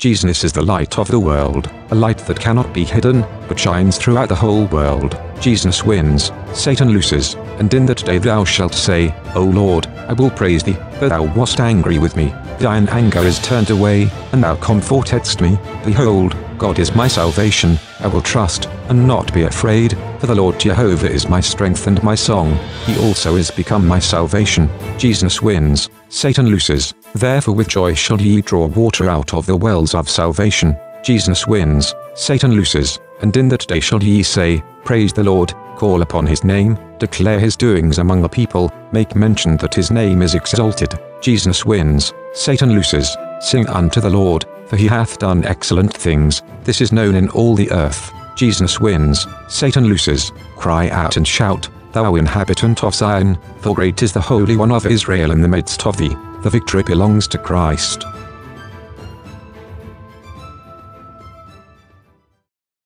Jesus is the light of the world, a light that cannot be hidden, but shines throughout the whole world. Jesus wins, Satan loses, and in that day thou shalt say, O Lord, I will praise thee, for thou wast angry with me, thine anger is turned away, and thou comfortedst me. Behold, God is my salvation, I will trust, and not be afraid, for the Lord Jehovah is my strength and my song, he also is become my salvation. Jesus wins, Satan loses, therefore with joy shall ye draw water out of the wells of salvation. Jesus wins, Satan loses, and in that day shall ye say, Praise the Lord, call upon his name, declare his doings among the people, make mention that his name is exalted. Jesus wins, Satan loses, sing unto the Lord, for he hath done excellent things, this is known in all the earth. Jesus wins, Satan loses, cry out and shout, thou inhabitant of Zion, for great is the Holy One of Israel in the midst of thee, the victory belongs to Christ.